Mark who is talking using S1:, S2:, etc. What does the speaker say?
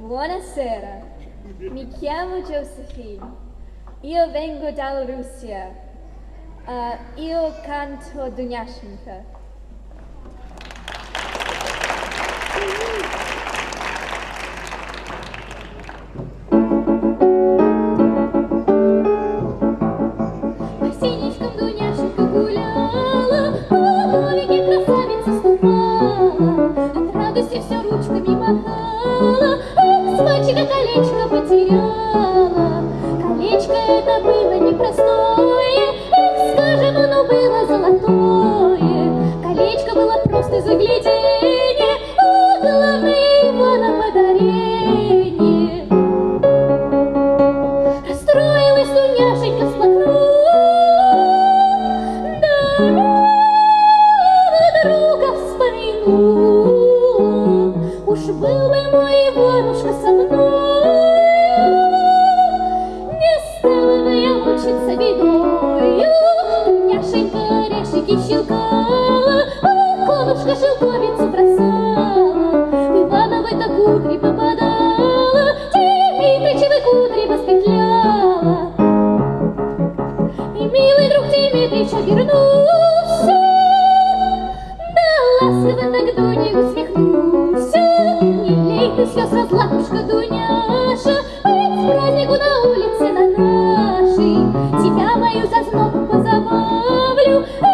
S1: Buonasera, mi chiamo Josephine. Io vengo dalla Russia. Uh, io canto
S2: Дуняшенька гуляла, По домике красавица ступала, От радости все ручками махала, Мальчика колечко потеряла. Колечко это было непростое, Эх, скажем, оно было золотое. Колечко было просто загляденье, А главное его на подарение. Расстроилась Дуняшенька, всплакнула, да друга вспомянула. Уж был бы мой Иванушка со мной, бы я мучиться бедою. Дуняшенька орешки щелкала, а конушка шелковицу бросала. В Ивановы-то кудри попадала, Дмитричевы кудри воспетляла. И милый друг Дмитрич обернулся, Да ласково так Дуне усмехнулся. Не лей ты слез, разлапушка Дуняша, Ведь празднику на улице you.